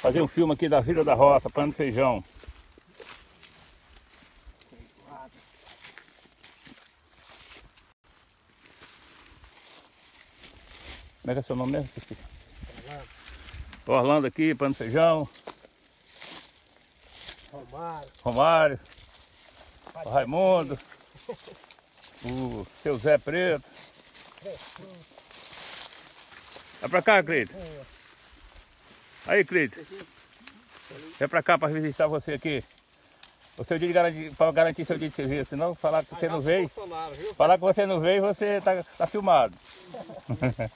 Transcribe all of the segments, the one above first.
Fazer um filme aqui da vida da roça, plano feijão. Como é que é seu nome mesmo? Orlando. Orlando aqui, plano feijão. Romário. Romário. O Raimundo. O seu Zé Preto. Vai pra cá, Cleito. Aí, Cleito. Vem pra cá pra visitar você aqui. O seu dia de garantir, pra garantir seu dia de serviço, senão falar que você não veio. Falar que você não veio, você tá, tá filmado.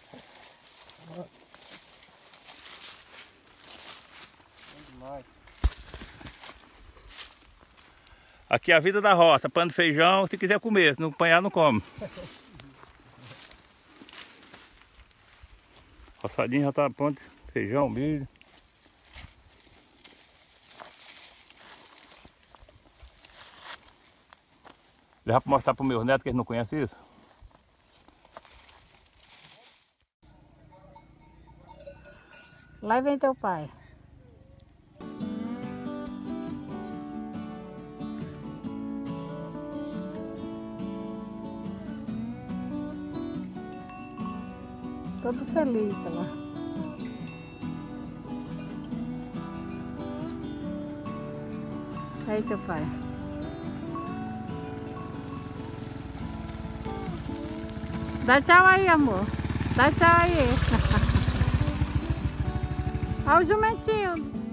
Aqui é a vida da roça, pano de feijão, se quiser comer, se não apanhar não come. Roçadinho já tá pronto, feijão, milho. Levar pra mostrar pro meus netos que eles não conhecem isso. Lá vem teu pai. Todo feliz lá. Aí teu pai. Dá tchau aí, amor. Dá tchau aí. Olha o jumentinho.